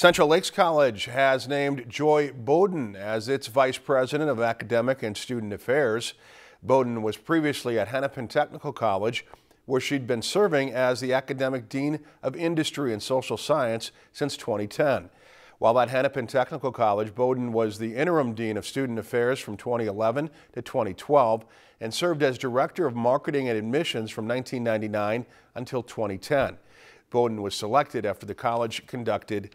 Central Lakes College has named Joy Bowden as its Vice President of Academic and Student Affairs. Bowden was previously at Hennepin Technical College, where she'd been serving as the Academic Dean of Industry and Social Science since 2010. While at Hennepin Technical College, Bowden was the interim Dean of Student Affairs from 2011 to 2012 and served as Director of Marketing and Admissions from 1999 until 2010. Bowden was selected after the college conducted